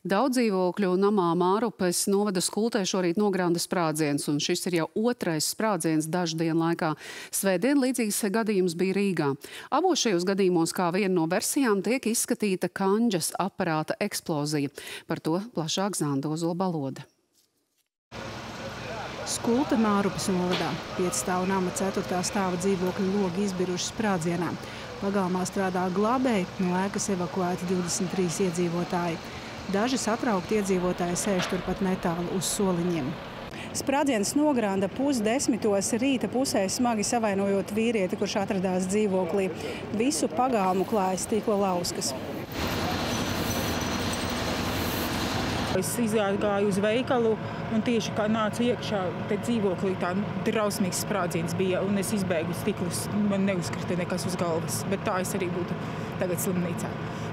Daudz dzīvokļu namā Mārupes novada skultē šorīt nogranda sprādziens, un šis ir jau otrais sprādziens dažu dienu laikā. Svētdien līdzīgs gadījums bija Rīgā. Abos šajos gadījumos, kā viena no versijām, tiek izskatīta kanģas aparāta eksplozija. Par to plašāk Zandozola balode. Skulta Mārupes novadā. Piecstāvu nama 4. stāva dzīvokļu logi izbiruši sprādzienā. Pagalmā strādā glābēji, no ēkas evakuēti 23 iedzīvotāji. Daži satraukti iedzīvotāji sēž turpat netālu uz soliņiem. Sprādziens nogrāda pusdesmitos rīta pusē, smagi savainojot vīrieti, kurš atradās dzīvoklī. Visu pagalmu klāja stikla lauskas. Es izgāju uz veikalu un tieši kā nāca iekšā, te dzīvoklī tā drausmīgs sprādziens bija un es izbēgu stiklus. Man neuzkrita nekas uz galvas, bet tā es arī būtu tagad slimnīcā.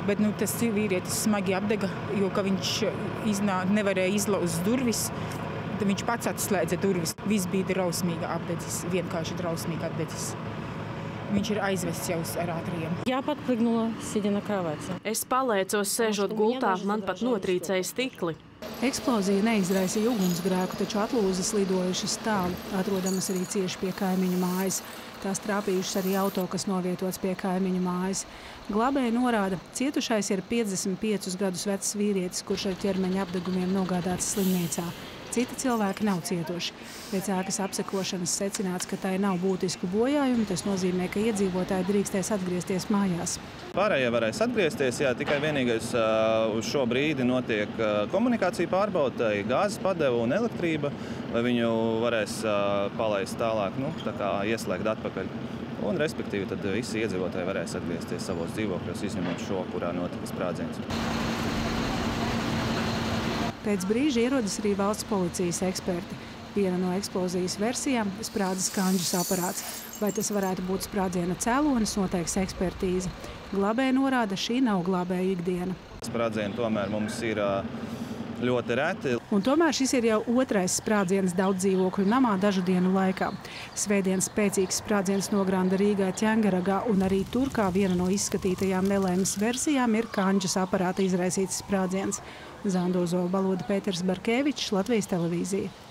Bet nu, tas vīrietis smagi apdega, jo viņš iznā, nevarēja izlauzt durvis. Viņš pats atslēdza durvis. Viss bija drausmīgi apdedzis, vienkārši drausmīgi apdedzis. Viņš ir aizvests jau uz ātriem. Jā, pat plaknula, sēdēja na kravācē. Es paliecos, sēžot gultā, man pat notrīcēja stikli. Eksplozija neizraisīja ugunsgrēku, taču atlūzas lidojušas tālu, atrodamas arī cieši pie kaimiņu mājas. Tās trāpījušas arī auto, kas novietots pie kaimiņu mājas. Glābēji norāda, cietušais ir 55 gadus vecs vīrietis, kurš ar ķermeņa apdegumiem nogādāts slimnīcā. Citi cilvēki nav cietuši. Pēc ēkas apsekošanas secināts, ka tai nav būtisku bojājumu. Tas nozīmē, ka iedzīvotāji drīkstēs atgriezties mājās. Pārējie varēs atgriezties, jā, tikai vienīgais uz šo brīdi notiek komunikācija pārbauda, gāzes padeva un elektrība, vai viņu varēs palaist tālāk, nu, tā kā ieslēgt atpakaļ. Un, respektīvi, tad visi iedzīvotāji varēs atgriezties savos dzīvokļos, izņemot šo, kurā notika sprādziens. Pēc brīža ierodas arī valsts policijas eksperti. Viena no eksplozijas versijām - sprādzes kanģus aparāts. Vai tas varētu būt sprādziena cēlonis, noteiks ekspertīze. Glābēji norāda, šī nav glābēja ikdiena. Sprādzieni tomēr mums ir ļoti reti. Un tomēr šis ir jau otrais sprādziens daudz dzīvokļu namā dažu dienu laikā. Svētdienas spēcīgs sprādziens nogranda Rīgā Ķengaragā, un arī tur, kā viena no izskatītajām nelēmas versijām, ir kanģas aparāta izraisīts sprādziens. Zandozo Baloda Pēters Barkevičs, Latvijas televīzija.